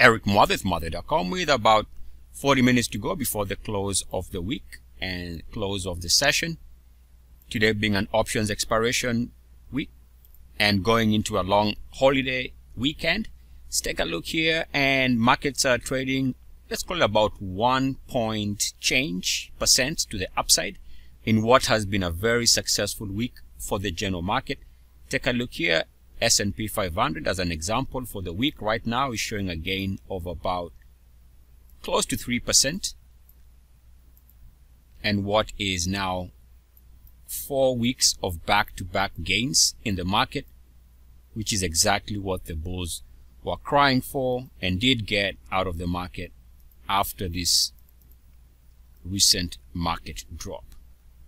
Eric Muathe, Muathe.com with about 40 minutes to go before the close of the week and close of the session. Today being an options expiration week and going into a long holiday weekend. Let's take a look here and markets are trading, let's call it about one point change percent to the upside in what has been a very successful week for the general market. Take a look here. S&P 500 as an example for the week right now is showing a gain of about close to 3% and what is now four weeks of back-to-back -back gains in the market which is exactly what the bulls were crying for and did get out of the market after this recent market drop.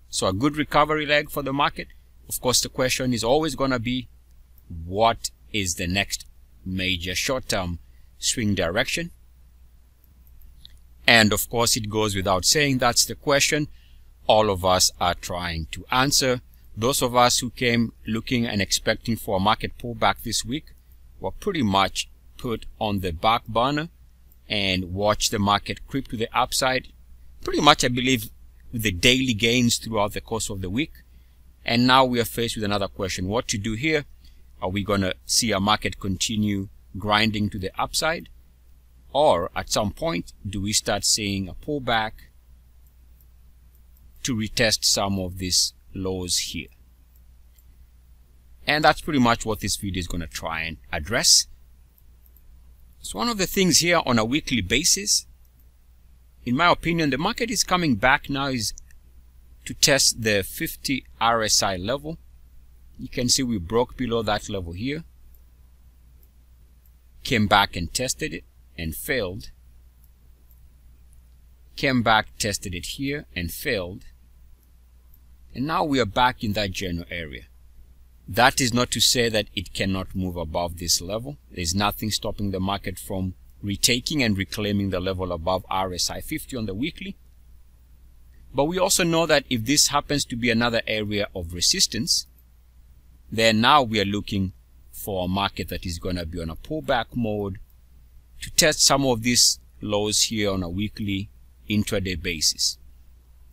So a good recovery leg for the market. Of course, the question is always going to be what is the next major short-term swing direction? And of course, it goes without saying that's the question all of us are trying to answer. Those of us who came looking and expecting for a market pullback this week were pretty much put on the back burner and watched the market creep to the upside. Pretty much, I believe, with the daily gains throughout the course of the week. And now we are faced with another question. What to do here? Are we going to see a market continue grinding to the upside? Or at some point, do we start seeing a pullback to retest some of these lows here? And that's pretty much what this video is going to try and address. So one of the things here on a weekly basis, in my opinion, the market is coming back now is to test the 50 RSI level you can see we broke below that level here came back and tested it and failed came back tested it here and failed and now we are back in that general area. That is not to say that it cannot move above this level. There's nothing stopping the market from retaking and reclaiming the level above RSI 50 on the weekly. But we also know that if this happens to be another area of resistance then now we are looking for a market that is going to be on a pullback mode to test some of these lows here on a weekly intraday basis.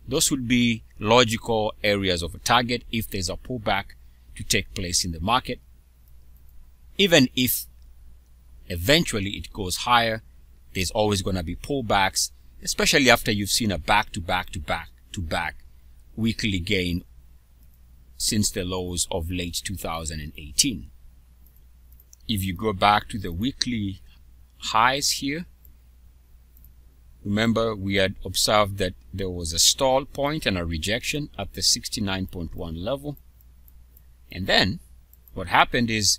Those would be logical areas of a target if there's a pullback to take place in the market. Even if eventually it goes higher, there's always going to be pullbacks, especially after you've seen a back to back to back to back weekly gain since the lows of late 2018. If you go back to the weekly highs here, remember we had observed that there was a stall point and a rejection at the 69.1 level. And then what happened is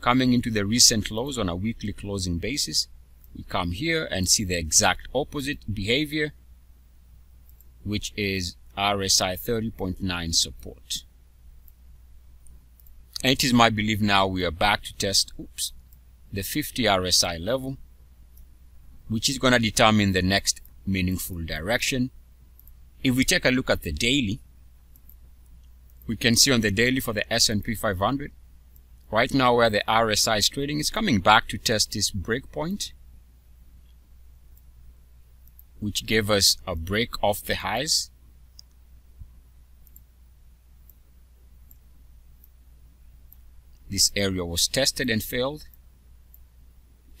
coming into the recent lows on a weekly closing basis, we come here and see the exact opposite behavior, which is RSI 30.9 support. And it is my belief now we are back to test oops, the 50 RSI level, which is going to determine the next meaningful direction. If we take a look at the daily, we can see on the daily for the S&P 500, right now where the RSI is trading, is coming back to test this breakpoint, which gave us a break off the highs this area was tested and failed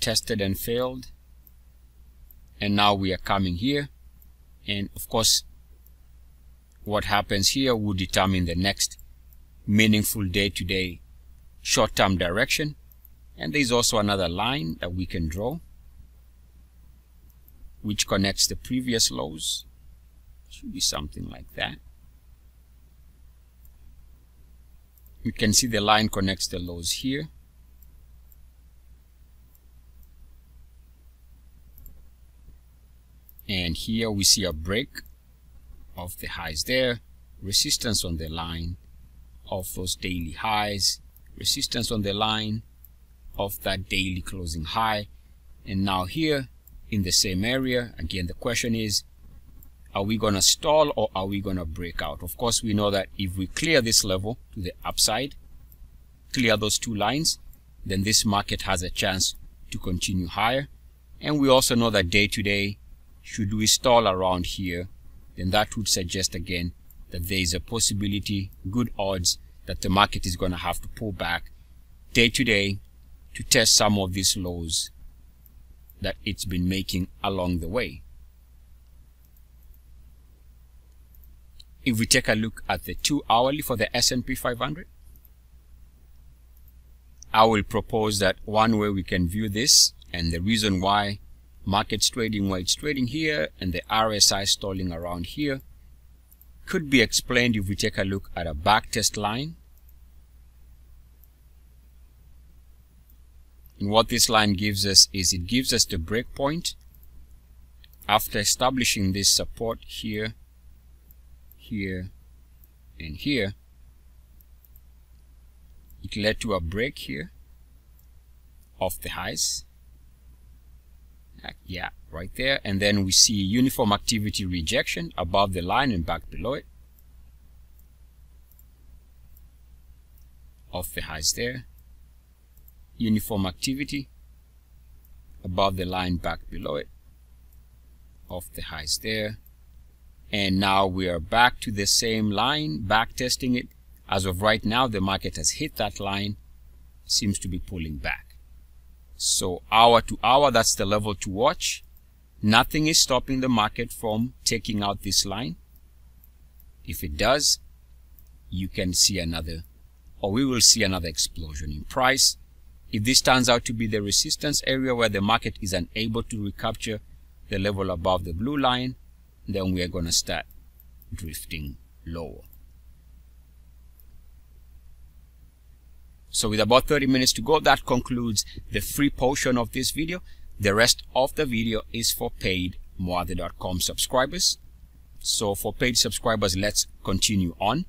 tested and failed and now we are coming here. And of course what happens here will determine the next meaningful day-to-day short-term direction. And there's also another line that we can draw which connects the previous lows should be something like that you can see the line connects the lows here. And here we see a break of the highs there. Resistance on the line of those daily highs. Resistance on the line of that daily closing high. And now here in the same area again the question is are we going to stall or are we going to break out? Of course, we know that if we clear this level to the upside, clear those two lines, then this market has a chance to continue higher. And we also know that day to day, should we stall around here, then that would suggest again that there is a possibility, good odds, that the market is going to have to pull back day to day to test some of these lows that it's been making along the way. If we take a look at the two hourly for the S&P 500, I will propose that one way we can view this and the reason why market's trading where it's trading here and the RSI stalling around here could be explained if we take a look at a backtest line. And what this line gives us is it gives us the breakpoint after establishing this support here, here, and here. It led to a break here of the highs. Yeah right there. And then we see uniform activity rejection above the line and back below it. Of the highs there. Uniform activity above the line back below it. Of the highs there and now we are back to the same line back testing it as of right now, the market has hit that line, seems to be pulling back. So hour to hour, that's the level to watch. Nothing is stopping the market from taking out this line. If it does, you can see another, or we will see another explosion in price. If this turns out to be the resistance area where the market is unable to recapture the level above the blue line, then we are going to start drifting lower. So with about 30 minutes to go, that concludes the free portion of this video. The rest of the video is for paid Muathe.com subscribers. So for paid subscribers, let's continue on.